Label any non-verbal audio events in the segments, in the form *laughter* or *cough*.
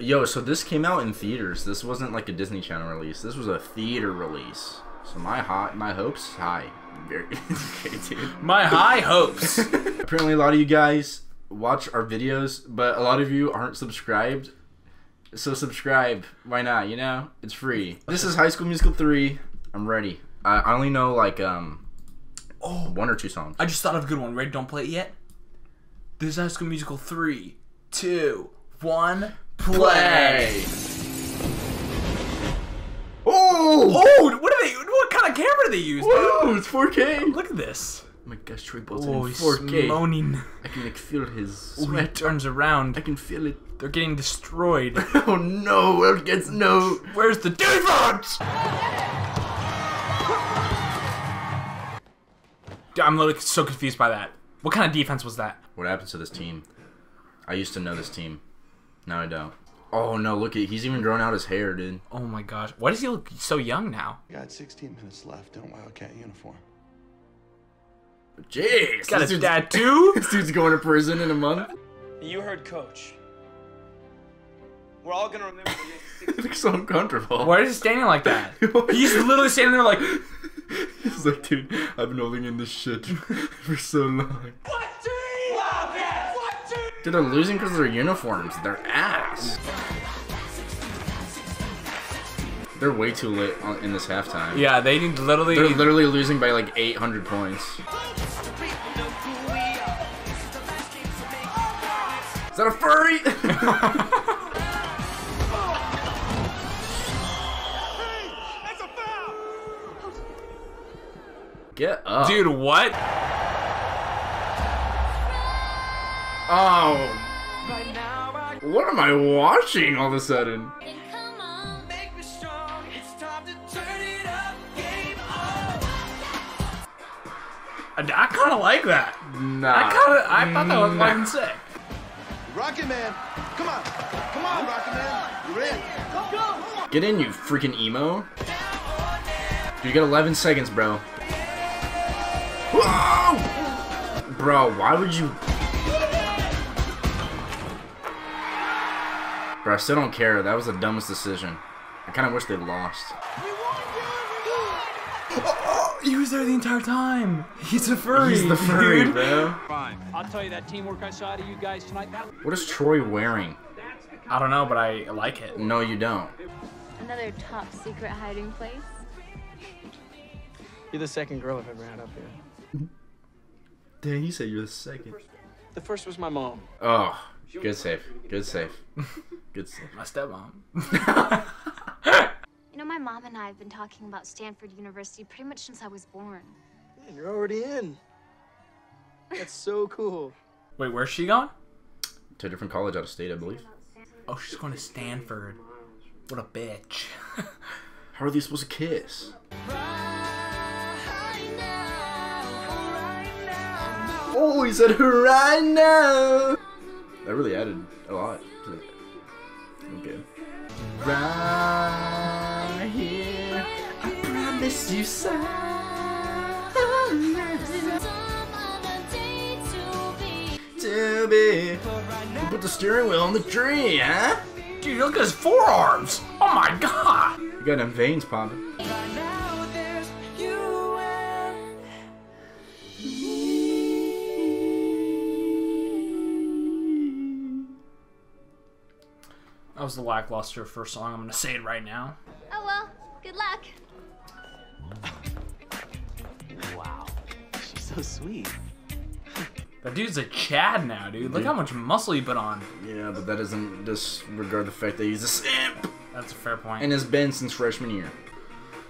Yo, so this came out in theaters. This wasn't like a Disney Channel release. This was a theater release. So my hot, my hopes high. *laughs* Very okay, dude. My high hopes. *laughs* Apparently, a lot of you guys watch our videos, but a lot of you aren't subscribed. So subscribe. Why not? You know, it's free. This is High School Musical three. I'm ready. I, I only know like um, oh, one or two songs. I just thought of a good one. Ready? Don't play it yet. This is High School Musical three, two, one, play. Oh! Oh, what are they? What kind of camera do they use? dude? Whoa! It's 4K. Look at this. Oh my gosh, Troy Bolton Oh, in 4K. moaning. I can like feel his Oh, he sweat. turns around. I can feel it. They're getting destroyed. *laughs* Oh no! World gets no. Where's the defense? I'm literally so confused by that. What kind of defense was that? What happens to this team? I used to know this team. Now I don't. Oh no! Look at he's even grown out his hair, dude. Oh my gosh. Why does he look so young now? Got 16 minutes left in Wildcat uniform. Jeez, Got this a dude's, tattoo? *laughs* this dude's going to prison in a month. You heard Coach. We're all gonna remember the next It *laughs* looks so uncomfortable. Why is he standing like that? *laughs* He's literally standing there like, He's like, dude, I've been holding in this shit for so long. Dude, they're losing because of their uniforms. They're ass. They're way too lit on, in this halftime. yeah, they need literally. They're literally losing by like 800 points. Is that a furry? *laughs* Get up. Dude, what? Oh. What am I watching all of a sudden? I, I kind of like that. Nah. I kind of, I thought that was Nah. fucking sick. Rocket Man! Come on! Come on, Rocket Man! You're in! Go, go. Get in, you freaking emo. Dude, you got 11 seconds, bro. Whoa! Bro, why would you... Bro, I still don't care. That was the dumbest decision. I kind of wish they lost. *laughs* He was there the entire time. He's a furry. He's the furry, dude. bro. I'll tell you that teamwork I saw to you guys tonight. That What is Troy wearing? I don't know, but I like it. No, you don't. Another top secret hiding place. You're the second girl I've ever had up here. Dang, you said you're the second. The first was my mom. Oh, good save. Good save. *laughs* Good save. My stepmom. You know, my mom and I have been talking about Stanford University pretty much since I was born. Man, you're already in. That's so cool. Wait, where's she going? To a different college out of state, I believe. Oh, she's going to Stanford. What a bitch. *laughs* How are they supposed to kiss? Oh, he said right now. That really added a lot to it. Okay. Right here, I promise you to be. Put the steering wheel on the tree, huh? Dude, look at his forearms. Oh my god. You got them veins popping. That was the lackluster first song. I'm going to say it right now. Oh well, good luck. Wow. She's so sweet. *laughs* That dude's a Chad now, dude. Look how much muscle he put on. Yeah, but that doesn't disregard the fact that he's a simp That's a fair point. and has been since freshman year.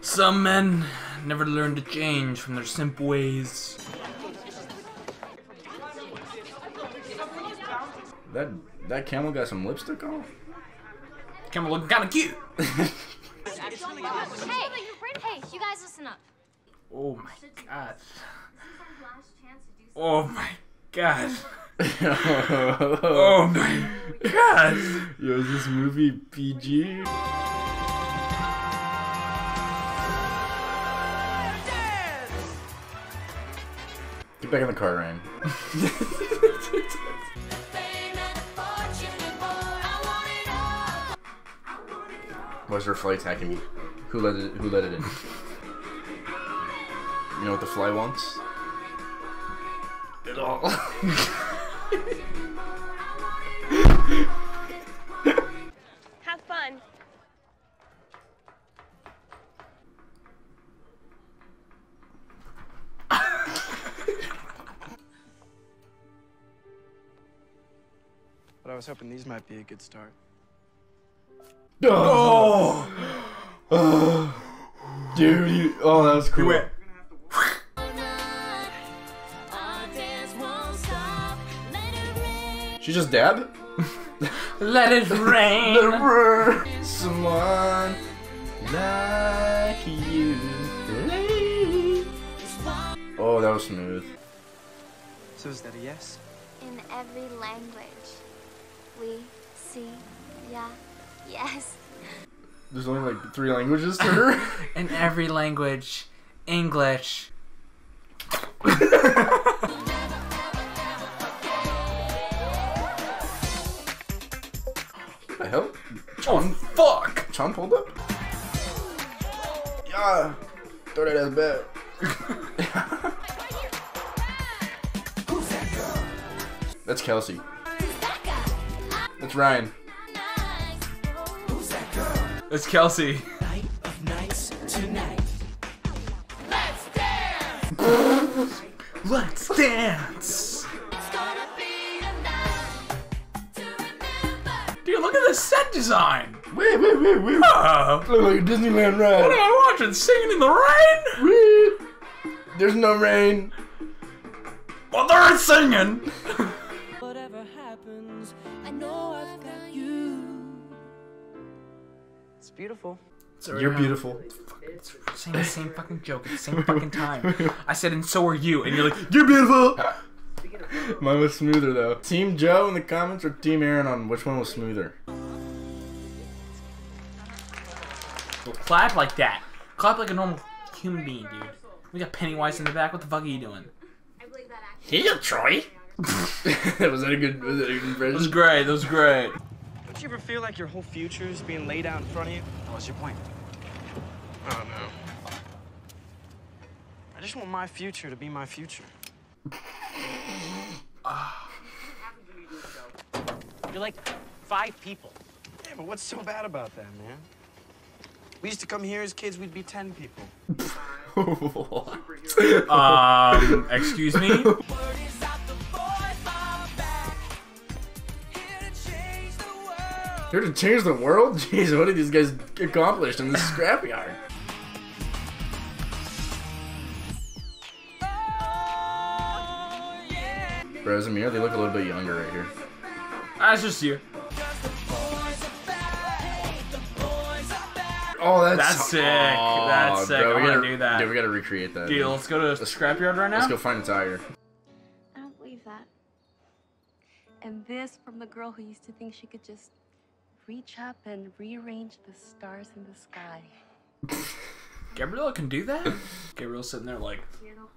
Some men never learn to change from their simp ways. That that camel got some lipstick on. Camera looking kind of cute. Hey, hey, you guys listen up. Oh my god. Oh my god. oh, *laughs* Oh my god. Yo, is this movie PG? Get back in the car, Ryan. *laughs* Was there a fly attacking me? Who let it? Who let it in? You know what the fly wants? It all. *laughs* Have fun. But I was hoping these might be a good start. Oh. *sighs* Dude, you, oh, that was cool. *laughs* She just dab? *laughs* Let it rain. Someone like you. Oh, that was smooth. So is that a yes? In every language. We, see, yeah, yes. There's only like three languages to her. *laughs* In every language, English. I hope. Oh fuck! Chomp pulled up? Yeah. Throw that ass back. *laughs* That's Kelsey. That's Ryan. It's Kelsey. Let's dance. Dude, look at the set design. Wait, wait, wait, wait. Uh, Look like a Disneyland what am. I watching? Singing in the rain? Wait. There's no rain. Well, they're singing. *laughs* It's beautiful. You're um, beautiful. It's saying the same fucking joke at the same *laughs* fucking time. I said, and so are you, and you're like, you're beautiful. Mine was smoother though. Team Joe in the comments or Team Aaron on which one was smoother? Well, clap like that. Clap like a normal human being, dude. We got Pennywise in the back. What the fuck are you doing? Here, Troy. *laughs* was that a good? Was that a good That was great. That was great. Don't you ever feel like your whole future is being laid out in front of you? What's your point? I don't know. I just want my future to be my future. You're like five people. Yeah, but what's so bad about that, man? We used to come here as kids, we'd be 10 people. *laughs* *laughs* Um, excuse me. *laughs* Here to change the world? *laughs* Jeez, what did these guys accomplish in this scrapyard? Bro, as a mirror, they look a little bit younger right here. Ah, that's just you. Oh, that's That's sick. Oh, That's sick. Bro, I we wanna gotta do that. Dude, we gotta recreate that. Dude, let's go to the scrapyard right now. Let's go find a tire. I don't believe that. And this from the girl who used to think she could just reach up and rearrange the stars in the sky. Gabriella can do that. Gabrielle's sitting there like,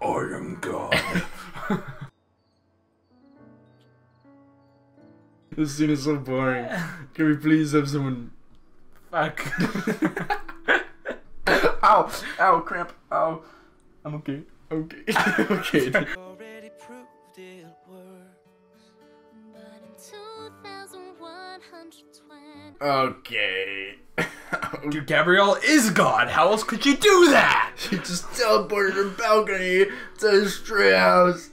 I am God. *laughs* This scene is so boring. Can we please have someone? Fuck. *laughs* Ow! Ow! Cramp! Ow! I'm okay. Okay. *laughs* okay. Okay. *laughs* Dude, Gabrielle is God. How else could she do that? *laughs* She just teleported her balcony to his stray house.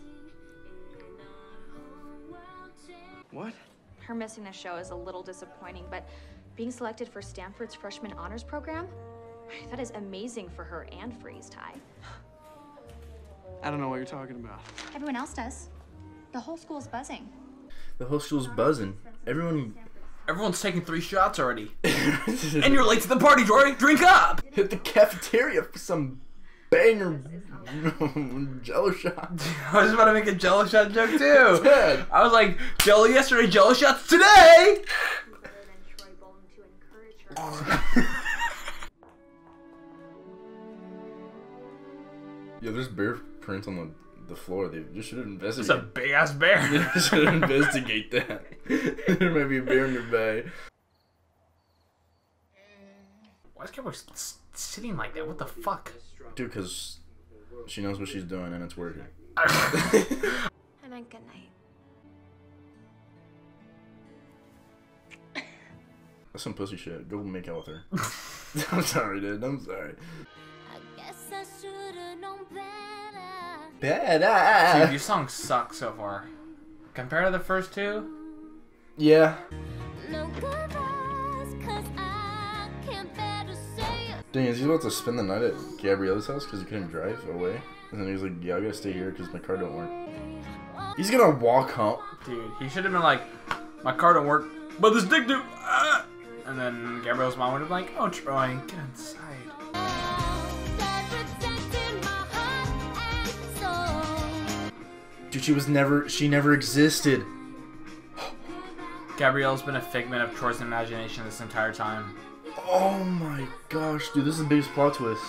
What? Her missing the show is a little disappointing, but being selected for Stanford's freshman honors program, *sighs* that is amazing for her and Freeze Tie. *sighs* I don't know what you're talking about. Everyone else does. The whole school's buzzing. The whole school's buzzing. Everyone Everyone's taking three shots already. *laughs* And you're late to the party, Jory. Drink up. hit the cafeteria for some banger *laughs* jello shot. *laughs* I was about to make a jello shot joke too. I was like, jello yesterday, jello shots today. Yeah, there's bear prints on the, the floor. They just should have It's a big ass bear. *laughs* They should *laughs* investigate that. *laughs* there might be a bear nearby. Why is Gabrielle sitting like that? What the fuck? Dude, because she knows what she's doing and it's working. And a good night. That's some pussy shit. Go make out with her. I'm sorry, dude. I'm sorry. Guess I should've known better. Dude, your song sucks so far. Compared to the first two, Yeah. No goodbyes, 'cause I can't bear to say it. Dang, is he about to spend the night at Gabriella's house because he couldn't drive away? And then he was like, yeah, I gotta stay here because my car don't work. He's gonna walk home. dude, he should have been like, my car don't work, but this dick do. Ah! And then Gabrielle's mom would have been like, oh Troy, get inside. Dude, she was never, she never existed. Gabrielle's been a figment of Troy's imagination this entire time. Oh my gosh, dude, this is the biggest plot twist.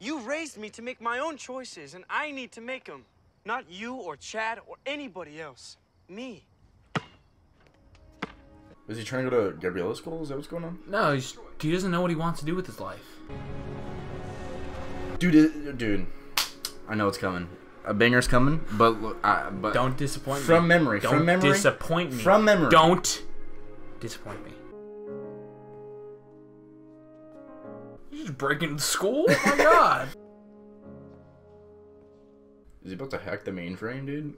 You raised me to make my own choices, and I need to make them. Not you or Chad or anybody else. Me. Is he trying to go to Gabriella's school? Is that what's going on? No, he's, he doesn't know what he wants to do with his life. Dude, dude, I know it's coming. A banger's coming, but look, I, but Don't disappoint me. From memory, Don't from memory, disappoint me. from memory. Don't disappoint me. You just break into school? Oh my *laughs* god. Is he about to hack the mainframe, dude?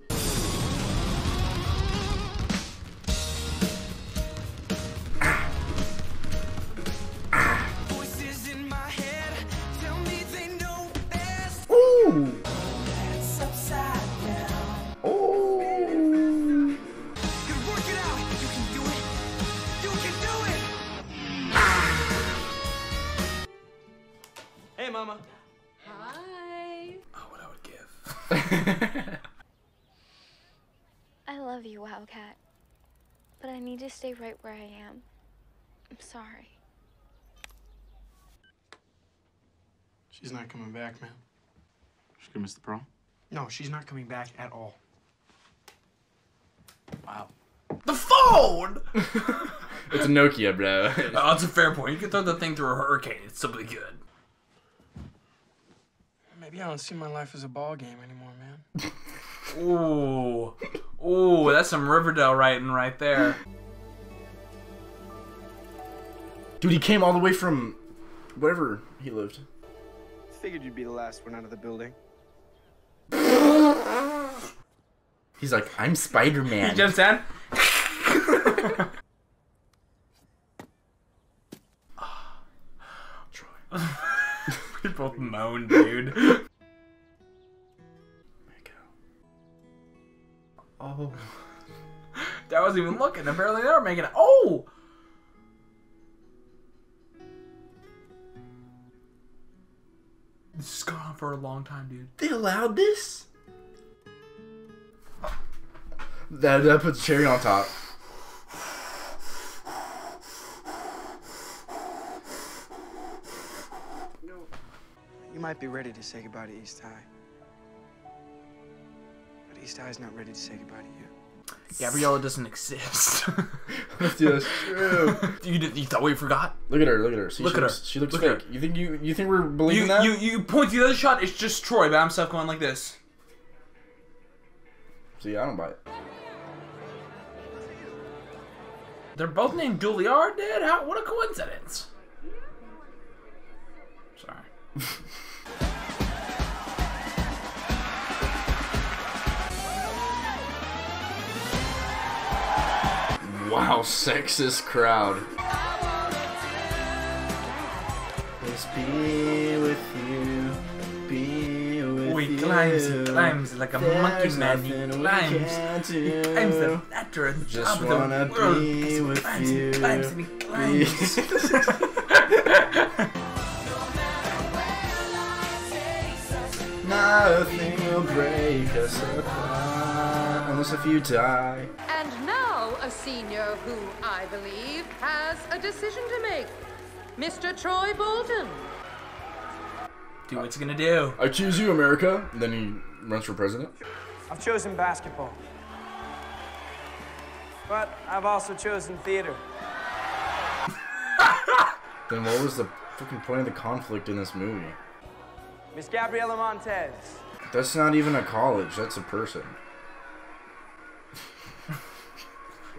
To stay right where I am. I'm sorry. She's not coming back, man. She's gonna miss the prom? No, she's not coming back at all. Wow. The phone! *laughs* It's a Nokia, bro. oh, that's a fair point. You can throw the thing through a hurricane. It's still be good. Maybe I don't see my life as a ball game anymore, man. Ooh. Ooh, that's some Riverdale writing right there. *laughs* Dude, he came all the way from wherever he lived. Figured you'd be the last one out of the building. He's like, I'm Spider Man. He Man. jumps *laughs* in. *laughs* we both moaned, dude. Oh. That wasn't even looking. Apparently they were making it. Oh! This has gone on for a long time, dude. They allowed this? That, that puts cherry on top. You might be ready to say goodbye to East High. But East High's not ready to say goodbye to you. Gabriella doesn't exist. *laughs* That's true. *laughs* you, you thought we forgot? Look at her, look at her. See, Look she at her. looks, She looks Look fake. You think you you think we're believing You, that? you you point to the other shot. It's just Troy by himself going like this. See, I don't buy it. They're both named Juilliard, dude. How? What a coincidence. Sorry. *laughs* Wow, sexist crowd. Let's be with you. Be with Oh, he you. climbs, he climbs like a monkey man. He we climbs. can't He do. climbs the ladder at the Just top of wanna the world. be He with climbs, you. He climbs and he climbs. *laughs* Nothing will break us apart unless if you die. And now, a senior who I believe has a decision to make. Mr. Troy Bolton. Do what you gonna do. I choose you, America. And then he runs for president. I've chosen basketball. But I've also chosen theater. *laughs* Then what was the fucking point of the conflict in this movie? Miss Gabriella Montez. That's not even a college. That's a person.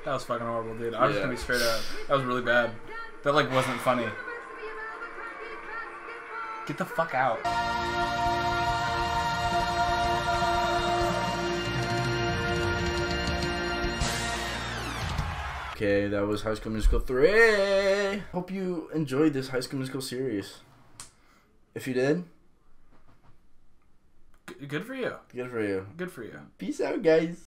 That was fucking horrible, dude. I'm just gonna be straight up. That was really bad. That like wasn't funny. Get the fuck out. Okay, that was High School Musical 3. Hope you enjoyed this High School Musical series. If you did, G- good for you. good for you. Good for you. Peace out, guys.